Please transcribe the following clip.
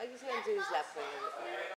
I just want to do this lap. for you.